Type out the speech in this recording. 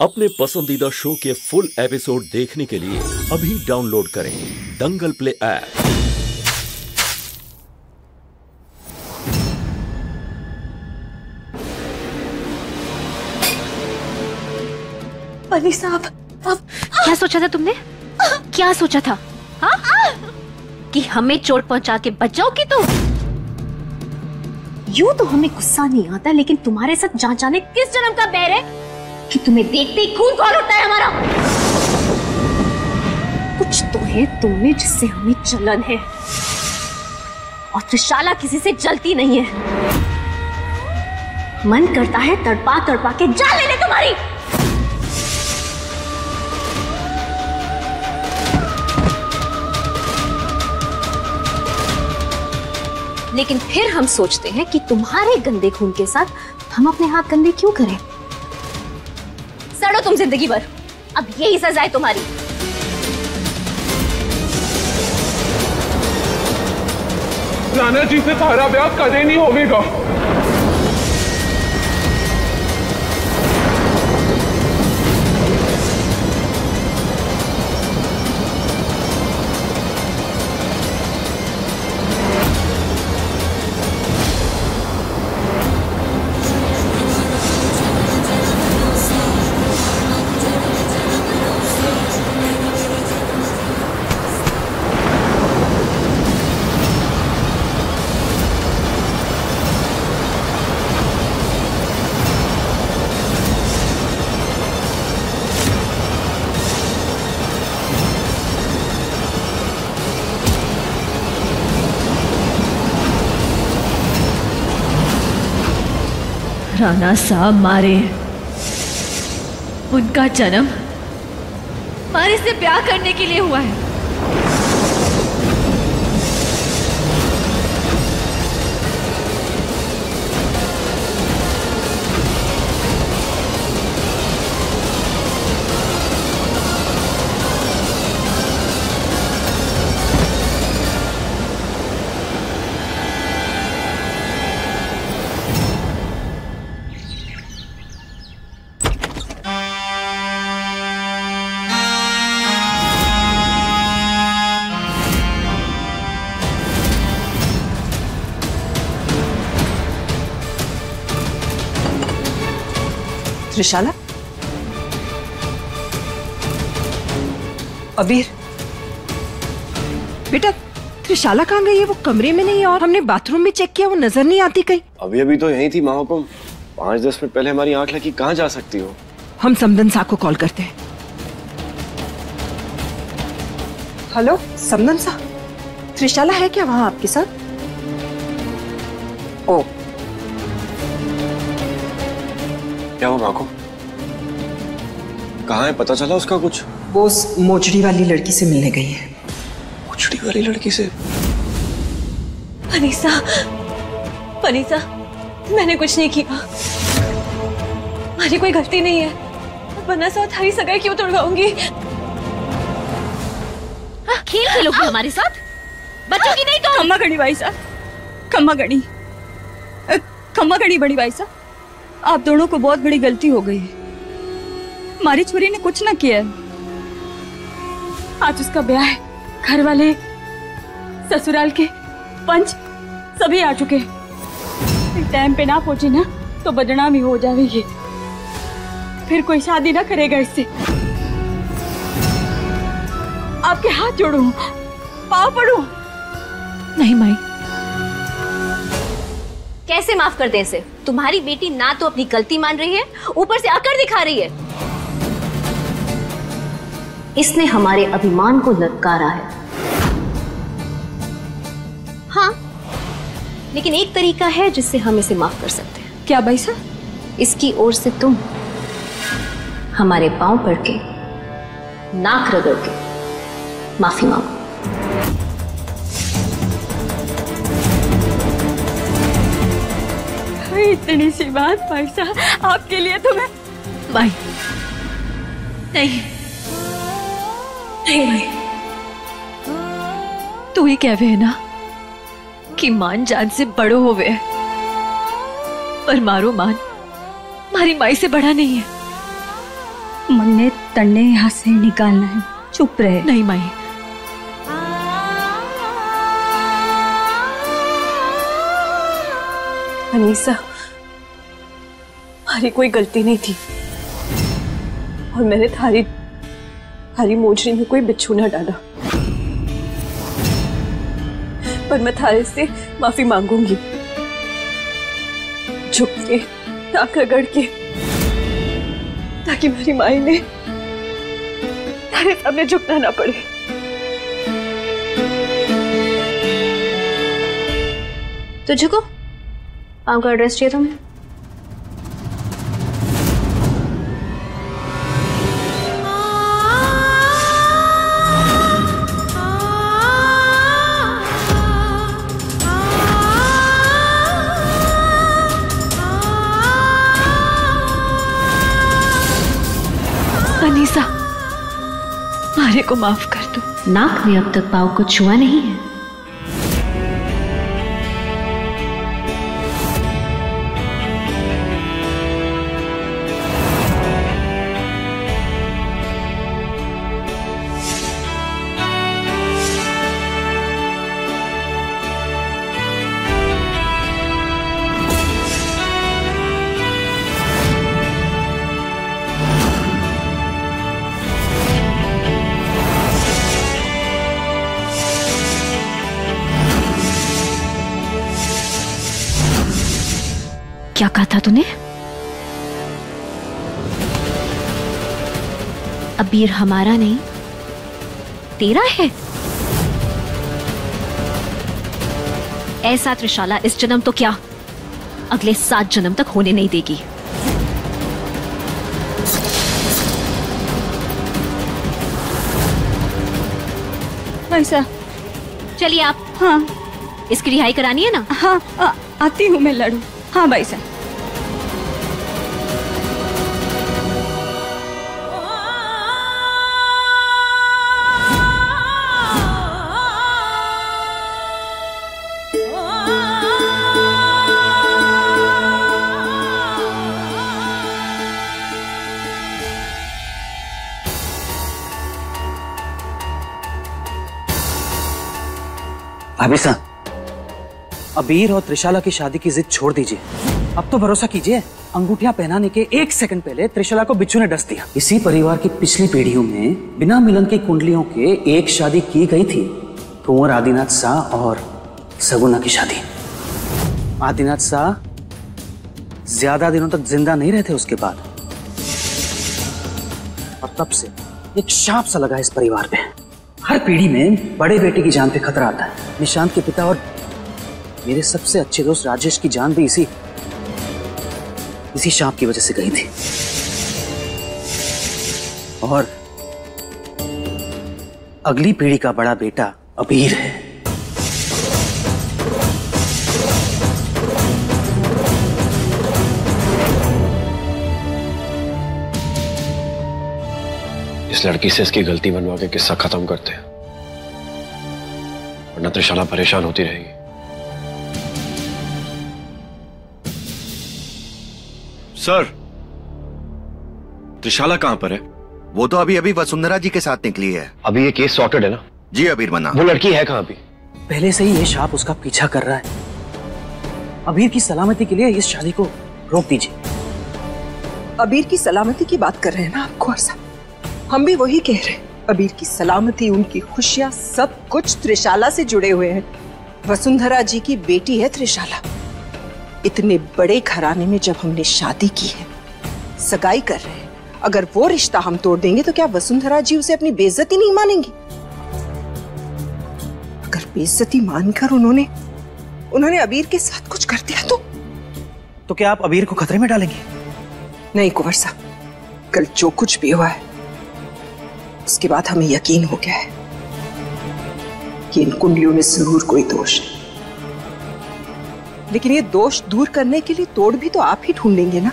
अपने पसंदीदा शो के फुल एपिसोड देखने के लिए अभी डाउनलोड करें दंगल प्ले ऐप। साहब अब क्या सोचा था तुमने? क्या सोचा था? हाँ? कि हमें चोट पहुँचा के बच जाओगी तुम? यूँ तो हमें गुस्सा नहीं आता लेकिन तुम्हारे साथ जान जाने किस जन्म का बैर है? कि तुम्हें देखते ही खून कौन उठता है हमारा। कुछ तो है तुम्हें जिससे हमें जलन है। और त्रिशाला किसी से जलती नहीं है। मन करता है तड़पा तड़पा के जान लेने तुम्हारी। लेकिन फिर हम सोचते हैं कि तुम्हारे गंदे खून के साथ हम अपने हाथ गंदे क्यों करें? तुम ज़िंदगी भर। अब यही सजा है तुम्हारी। नाना जी से तुम्हारा ब्याह कदे नहीं होगा राणा साहब मारे। उनका जन्म मारे से ब्याह करने के लिए हुआ है। त्रिशाला अबीर बेटा त्रिशाला कहाँ गई है? वो कमरे में नहीं और हमने बाथरूम में चेक किया वो नज़र नहीं आती कहीं। अभी अभी तो यही थी माँ हुकुम पाँच दस मिनट पहले हमारी आँख लगी कहाँ जा सकती हो? हम समदन सा को कॉल करते हैं। हेलो समदन सा त्रिशाला है क्या वहाँ आपके साथ? ओ क्या हुआ को? कहाँ है? पता चला उसका कुछ? वो उस मोचड़ी वाली लड़की से मिलने गई है। उछड़ी वाली लड़की से? अनीसा अनीसा मैंने कुछ नहीं किया। हमारी कोई गलती नहीं है। वरना साथ हरी सगाई क्यों तोड़वाऊँगी? हाँ, खेल खेलोगी हमारे साथ? बच्चों की नहीं तो? खम्मा गणी भाई साहब। खम्मा गणी खम्मा गणी बड़ी भाई साहब। आप दोनों को बहुत बड़ी गलती हो गई है। हमारी छोरी ने कुछ ना किया आज उसका ब्याह है। घर वाले, ससुराल के पंच सभी आ चुके टाइम पे ना पहुँचे ना तो बदनामी हो जाएगी। फिर कोई शादी ना करेगा इससे। आपके हाथ जोड़ू, पाँव पड़ू। नहीं, माई। कैसे माफ़ कर दे इसे? तुम्हारी बेटी ना तो अपनी गलती मान रही है ऊपर से अकड़ दिखा रही है। इसने हमारे अभिमान को ललकारा है। हाँ लेकिन एक तरीका है जिससे हम इसे माफ़ कर सकते हैं। क्या भाई साहब? इसकी ओर से तुम हमारे पाँव पड़ के नाक रगड़ के माफ़ी मांगो। इतनी सी बात भाई साहब। आपके लिए तो मैं माई नहीं। नहीं माई तू ही कहवे है ना? कि मान जान से बड़ो होवे पर मारो मान। मारी माई से बड़ा नहीं है। मन्ने तन्ने यहाँ से निकालना है। चुप रहे। नहीं माई। अनीसा हमारी कोई गलती नहीं थी। और मैंने थारी थारी मोजरी में कोई बिच्छू ना डाला। पर मैं थारे से माफ़ी मांगूँगी। झुक के नाक रगड़ के, ताकि मेरी माई ने तारे सामने झुकना ना पड़े। तो झुको। आपका एड्रेस चाहिए तुम्हें मारे को माफ़ कर दो। नाक में अब तक पाव को छुआ नहीं है। क्या कहा था तूने? अबीर हमारा नहीं तेरा है। ऐसा त्रिशाला इस जन्म तो क्या? अगले सात जन्म तक होने नहीं देगी। ऐसा चलिए आप हाँ। इसकी रिहाई करानी है ना? हाँ आ, आती हूँ मैं लड़ू। हाँ भाई साहब। भाभी साहब अबीर और त्रिशाला की शादी की जिद छोड़ दीजिए। अब तो भरोसा कीजिए, अंगूठियाँ पहनाने के एक सेकंड पहले त्रिशला को बिच्छू ने डस दिया। इसी परिवार की पिछली पीढ़ियों में बिना मिलन की कुंडलियों के एक शादी की गई थी। कुंवर आदिनाथ शाह और सगुना की शादी। आदिनाथ शाह ज़्यादा दिनों तक ज़िंदा नहीं रहते उसके बाद। और तब से एक शाप सा लगा इस परिवार पे। हर पीढ़ी में बड़े बेटे की जान पे खतरा आता है। निशांत के पिता और मेरे सबसे अच्छे दोस्त राजेश की जान भी इसी इसी शाप की वजह से गई थी। और अगली पीढ़ी का बड़ा बेटा अबीर है। इस लड़की से इसकी गलती बनवा के किस्सा खत्म करते हैं। वरना त्रिशाला परेशान होती रहेगी। सर त्रिशाला कहाँ पर है? वो तो अभी अभी वसुंधरा जी के साथ निकली है। अभी ये केस सॉर्टेड है ना? जी अबीर मना वो लड़की है कहाँ अभी? पहले से ही ये शाप उसका पीछा कर रहा है। अबीर की सलामती के लिए इस शादी को रोक दीजिए। अबीर की सलामती की बात कर रहे हैं ना आपको साहब हम भी वही कह रहे हैं। अबीर की सलामती उनकी खुशियाँ सब कुछ त्रिशाला से जुड़े हुए हैं। वसुंधरा जी की बेटी है त्रिशाला। इतने बड़े घराने में जब हमने शादी की है सगाई कर रहे हैं अगर वो रिश्ता हम तोड़ देंगे तो क्या वसुंधरा जी उसे अपनी बेइज्जती नहीं मानेंगी? अगर बेइज्जती मानकर उन्होंने उन्होंने अबीर के साथ कुछ कर दिया तो? तो क्या आप अबीर को खतरे में डालेंगे? नहीं कुंवर साहब कल जो कुछ भी हुआ है उसके बाद हमें यकीन हो गया है कि इन कुंडलियों में ज़रूर कोई दोष है। लेकिन ये दोष दूर करने के लिए तोड़ भी तो आप ही ढूंढेंगे ना।